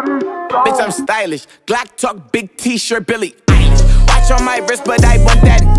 Bitch, I'm stylish. Glock talk, big t shirt, Billy Eilish. Watch on my wrist, but I want that.